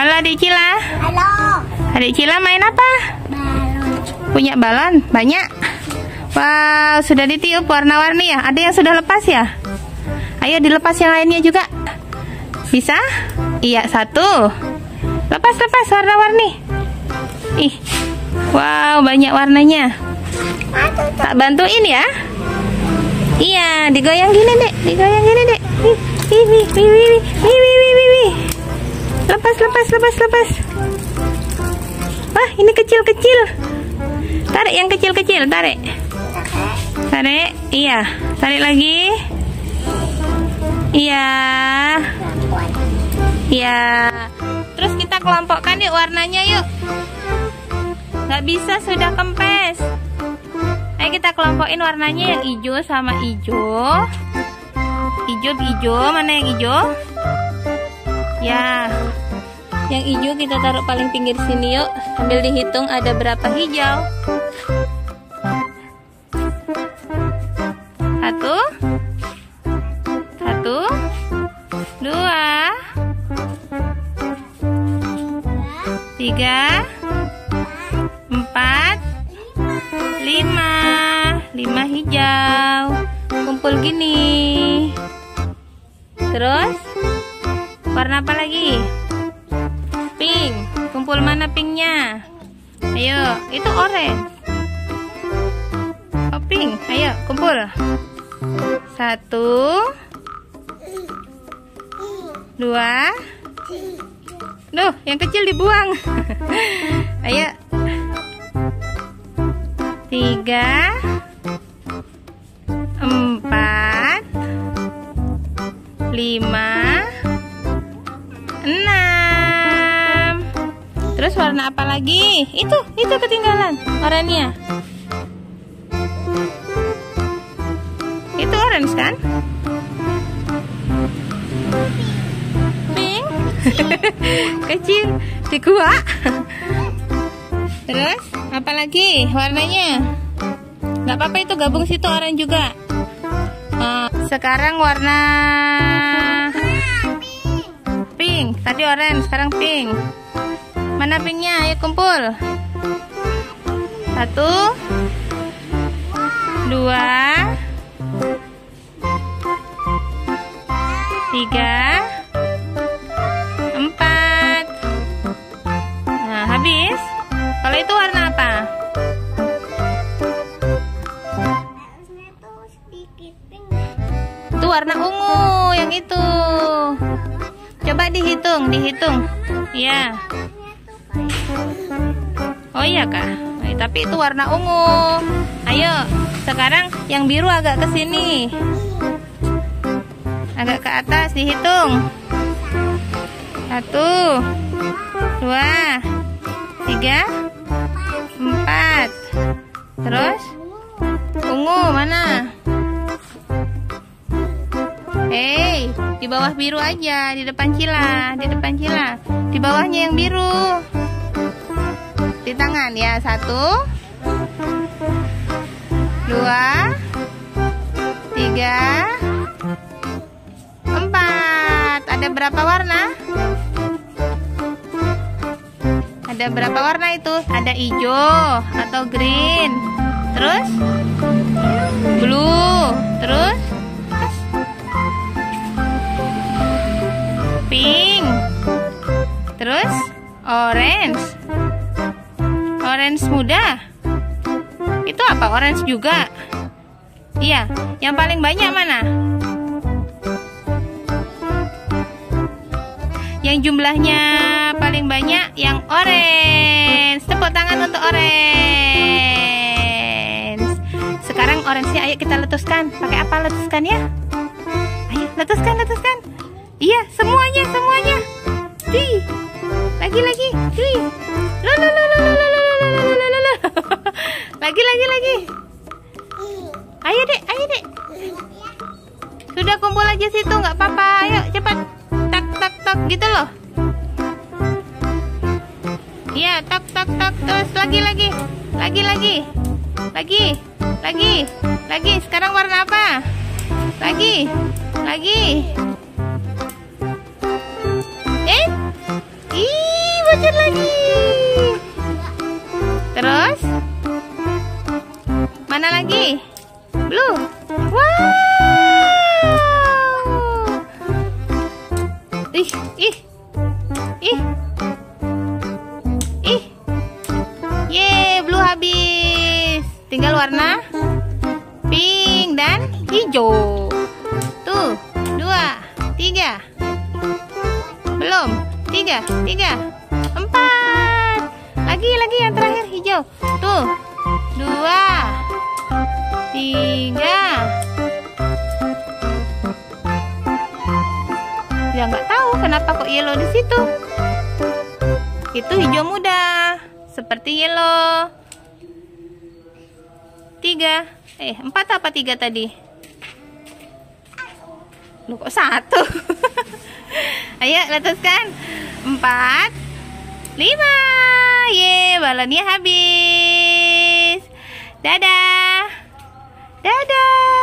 Halo adik Cila. Halo. Adik Cila main apa? Balon. Punya balon? Banyak? Wow, sudah ditiup warna-warni ya? Ada yang sudah lepas ya? Ayo dilepas yang lainnya juga. Bisa? Iya, satu. Lepas, lepas warna-warni. Ih, wow, banyak warnanya. Tak bantuin ya? Iya, digoyang gini, Dek. Digoyang gini, Dek. Ih, ih, ih, ih, ih, ih, ih. Lepas, lepas, lepas, lepas. Wah, ini kecil-kecil. Tarik yang kecil-kecil, tarik. Tarik, iya. Tarik lagi. Iya. Iya. Terus kita kelompokkan yuk warnanya yuk. Nggak bisa sudah kempes. Ayo kita kelompokin warnanya yang hijau sama hijau. Hijau hijau mana yang hijau? Ya. Yang hijau kita taruh paling pinggir sini yuk. Sambil dihitung ada berapa hijau. Satu. Satu. Dua. Tiga. Empat. Lima. Lima hijau. Kumpul gini. Terus. Warna apa lagi? Pink. Kumpul mana pinknya? Ayo, itu orange. Oh, pink. Ayo, kumpul. Satu. Dua. Duh, yang kecil dibuang. Ayo. Tiga. Empat. Lima. Terus warna apa lagi? Itu, itu ketinggalan. Oranye. Itu orange kan? Pink. Kecil. Si kuah. Terus apa lagi warnanya? Gak apa-apa itu gabung situ orange juga. Eh, sekarang warna pink. Tadi orange, sekarang pink. Mana pinknya? Ayo kumpul. Satu, dua, tiga, empat. Nah, habis. Kalau itu warna apa? Itu warna ungu yang itu. Coba dihitung, dihitung. Iya. Oh iya kak. Eh, tapi itu warna ungu. Ayo, sekarang yang biru agak ke sini. Agak ke atas dihitung. Satu, dua, tiga, empat. Terus ungu mana? Hei, di bawah biru aja, di depan cila, di depan cila. Di bawahnya yang biru. Di tangan ya, satu, dua, tiga, empat. Ada berapa warna? Ada berapa warna itu? Ada hijau atau green. Terus blue. Terus pink. Terus orange orange muda. Itu apa orange juga? Iya yang paling banyak mana? Yang jumlahnya paling banyak yang orange. Tepuk tangan untuk orange. Sekarang orange-nya ayo kita letuskan. Pakai apa letuskan ya? Ayo letuskan letuskan. Iya semuanya semuanya. Hi. lagi lagi. Hi. lo lo lo lo lo lagi, lagi, lagi. Ayo, Dek, ayo, Dek. Sudah kumpul aja situ, nggak apa-apa. Ayo, cepat. Tak, tak, tak, gitu loh. Iya, tak, tak, tak. Terus lagi, lagi. Lagi, lagi. Lagi, lagi, lagi. Sekarang warna apa? Lagi, lagi. Eh? Ih, lagi. Blue. Wow. Ih, ih. Ih. Ih. Ye, blue habis. Tinggal warna pink dan hijau. Tuh, dua, tiga. Belum. Tiga, tiga, empat. Lagi, lagi yang terakhir hijau. Tuh, dua, tiga. Ya nggak tahu kenapa kok yellow di situ. Itu hijau muda, seperti yellow. Tiga, eh empat apa tiga tadi? Lu kok satu? Ayo letuskan. Empat, lima. Ye, balonnya habis. Dadah. Dadah!